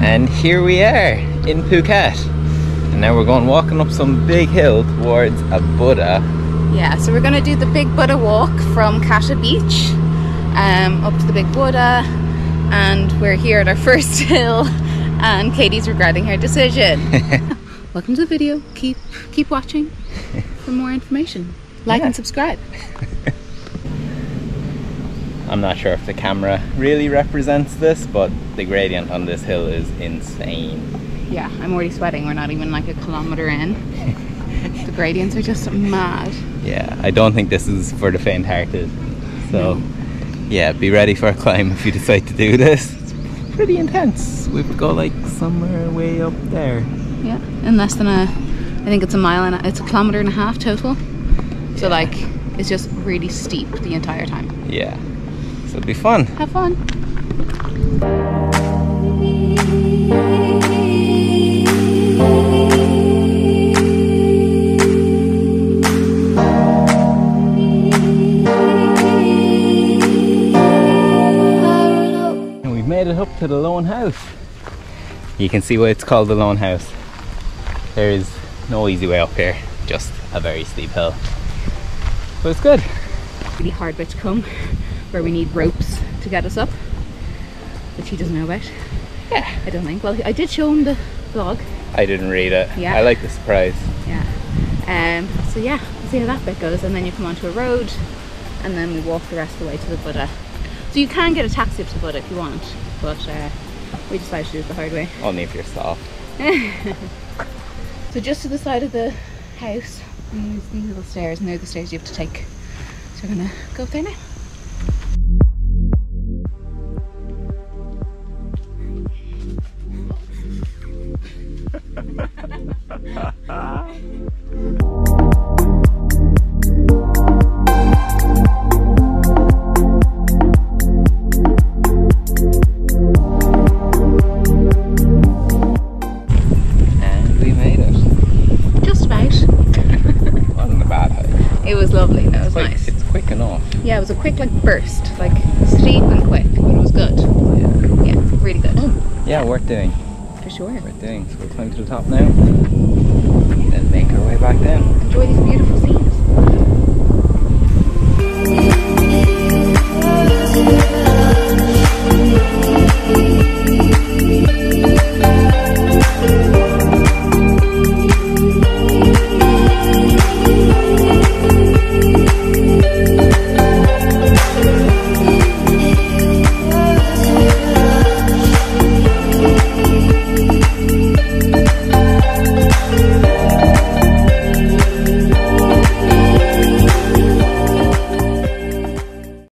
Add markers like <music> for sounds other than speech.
And here we are in Phuket. And now we're going walking up some big hill towards a Buddha. Yeah, so we're gonna do the Big Buddha walk from Kata Beach um, up to the Big Buddha, and we're here at our <laughs> first hill, and Katie's regretting her decision. <laughs> Welcome to the video. Keep keep watching for more information. Like Yeah. and subscribe. <laughs> I'm not sure if the camera really represents this, but the gradient on this hill is insane. Yeah, I'm already sweating. We're not even like a kilometer in. <laughs> the gradients are just mad. Yeah, I don't think this is for the faint-hearted. So, yeah, be ready for a climb if you decide to do this. It's pretty intense. We have to go like somewhere way up there. Yeah, in less than a, I think it's a mile and a, it's a kilometer and a half total. So like, it's just really steep the entire time. Yeah, so it'll be fun. Have fun. And we've made it up to the lone house. You can see why it's called the lone house. There is no easy way up here, just a very steep hill. But it's good. Really hard bit to come, where we need ropes to get us up, which he doesn't know about. Yeah. I don't think. Well, I did show him the vlog. I didn't read it. Yeah. I like the surprise. Yeah. Um. So yeah, we'll see how that bit goes, and then you come onto a road, and then we walk the rest of the way to the Buddha. So you can get a taxi up to the Buddha if you want, but uh, we decided to do it the hard way. Only if you're soft. So just to the side of the house, these, these little stairs, and they're the stairs you have to take. So we're gonna go up there now. Yeah, it was a quick like burst, like steep and quick, but it was good. Yeah. Yeah, really good. Yeah, worth doing. For sure. Worth doing. So we'll climb to the top now way back then. Enjoy these beautiful scenes.